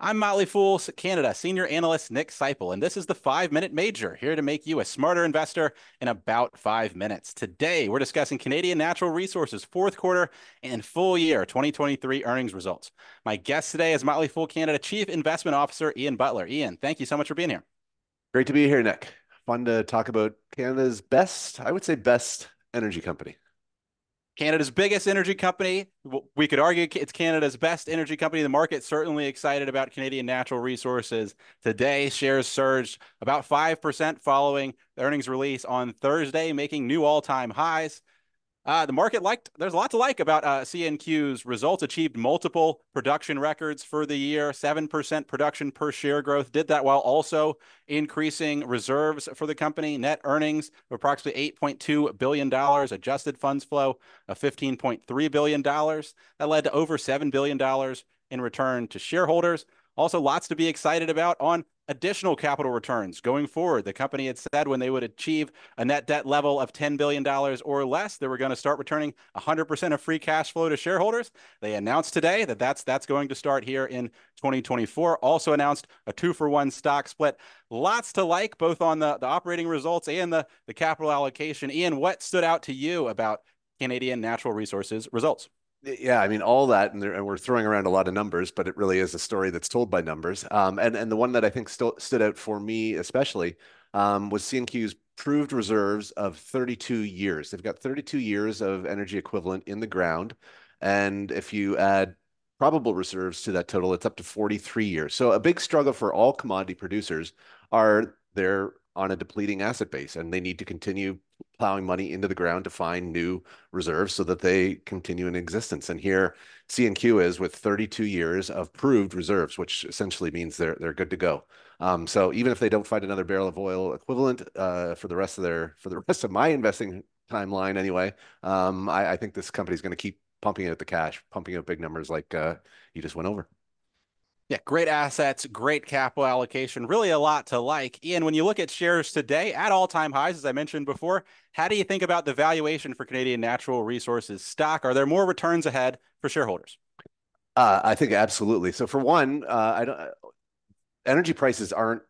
I'm Motley Fool Canada Senior Analyst Nick Sciple, and this is the Five Minute Major, here to make you a smarter investor in about five minutes. Today, we're discussing Canadian Natural Resources fourth quarter and full year 2023 earnings results. My guest today is Motley Fool Canada Chief Investment Officer Iain Butler. Iain, thank you so much for being here. Great to be here, Nick. Fun to talk about Canada's best, I would say, best energy company. Canada's biggest energy company. We could argue it's Canada's best energy company. The market's certainly excited about Canadian natural resources. Today, shares surged about 5% following the earnings release on Thursday, making new all-time highs. Uh, the market liked, there's a lot to like about uh, CNQ's results, achieved multiple production records for the year, 7% production per share growth, did that while also increasing reserves for the company, net earnings of approximately $8.2 billion, adjusted funds flow of $15.3 billion. That led to over $7 billion in return to shareholders. Also, lots to be excited about on additional capital returns going forward. The company had said when they would achieve a net debt level of $10 billion or less, they were going to start returning 100% of free cash flow to shareholders. They announced today that that's, that's going to start here in 2024. Also announced a two for one stock split. Lots to like, both on the, the operating results and the, the capital allocation. Iain, what stood out to you about Canadian Natural Resources results? Yeah, I mean all that, and, and, we're throwing around a lot of numbers, but it really is a story that's told by numbers. Um, and and the one that I think st stood out for me especially um, was CNQ's proved reserves of 32 years. They've got 32 years of energy equivalent in the ground, and if you add probable reserves to that total, it's up to 43 years. So a big struggle for all commodity producers are they're on a depleting asset base, and they need to continue plowing money into the ground to find new reserves so that they continue in existence. And here, CNQ is with 32 years of proved reserves, which essentially means they're they're good to go. Um, so even if they don't find another barrel of oil equivalent uh, for the rest of their for the rest of my investing timeline, anyway, um, I, I think this company is going to keep pumping out the cash, pumping out big numbers like uh, you just went over. Yeah, great assets, great capital allocation, really a lot to like. Iain, when you look at shares today at all time highs, as I mentioned before, how do you think about the valuation for Canadian natural resources stock? Are there more returns ahead for shareholders? Uh, I think absolutely. So, for one, uh, I don't, energy prices aren't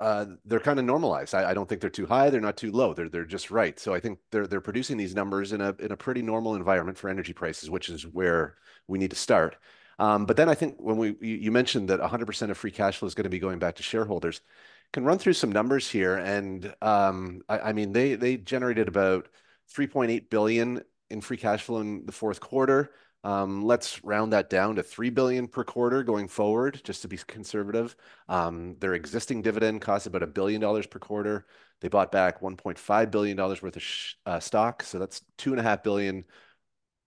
uh, they're kind of normalized. I, I, don't think they're too high. They're not too low. They're they're just right. So I think they're they're producing these numbers in a in a pretty normal environment for energy prices, which is where we need to start. Um, but then I think when we you mentioned that 100% of free cash flow is going to be going back to shareholders, can run through some numbers here, and um, I, mean they they generated about 3.8 billion in free cash flow in the fourth quarter. Um, let's round that down to three billion per quarter going forward, just to be conservative. Their existing dividend costs about a billion dollars per quarter. They bought back 1.5 billion dollars worth of uh, stock, so that's two and a half billion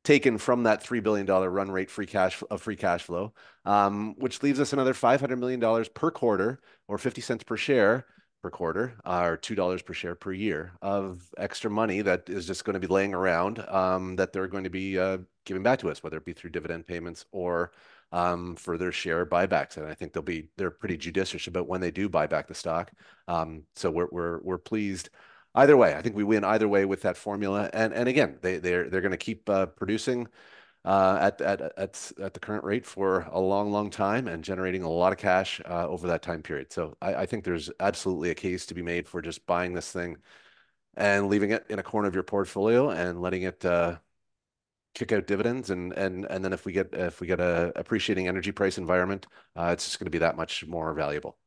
taken from that $3 billion run rate free cash of free cash flow, um, which leaves us another $500 million per quarter or 50 cents per share per quarter or $2 per share per year of extra money that is just going to be laying around um, that they're going to be uh, giving back to us, whether it be through dividend payments or um, further share buybacks. And I think they'll be, they're pretty judicious about when they do buy back the stock. Um, so we're, we're, we're pleased either way, I think we win either way with that formula. And and again, they they're they're going to keep uh, producing uh, at at at at the current rate for a long, long time and generating a lot of cash uh, over that time period. So I, I think there's absolutely a case to be made for just buying this thing and leaving it in a corner of your portfolio and letting it uh, kick out dividends and and and then if we get if we get a appreciating energy price environment, uh, it's just going to be that much more valuable.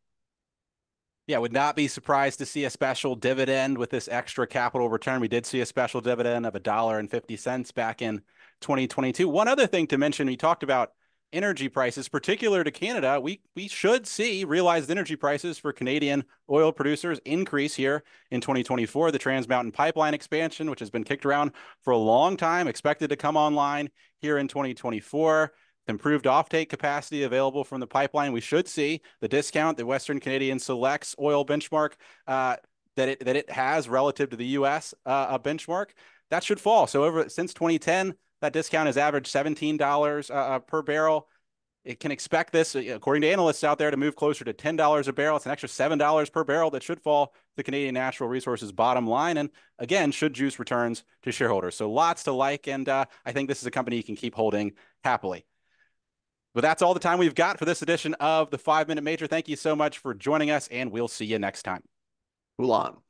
Yeah, would not be surprised to see a special dividend with this extra capital return. We did see a special dividend of a dollar and fifty cents back in 2022. One other thing to mention, we talked about energy prices, particular to Canada. We we should see realized energy prices for Canadian oil producers increase here in 2024. The Trans Mountain Pipeline expansion, which has been kicked around for a long time, expected to come online here in 2024 improved offtake capacity available from the pipeline, we should see the discount that Western Canadian selects oil benchmark uh, that it that it has relative to the U.S. Uh, a benchmark that should fall. So over since 2010, that discount has averaged $17 uh, uh, per barrel. It can expect this, according to analysts out there, to move closer to $10 a barrel. It's an extra $7 per barrel that should fall the Canadian Natural Resources bottom line. And again, should juice returns to shareholders. So lots to like. And uh, I think this is a company you can keep holding happily. But that's all the time we've got for this edition of the Five Minute Major. Thank you so much for joining us, and we'll see you next time. On.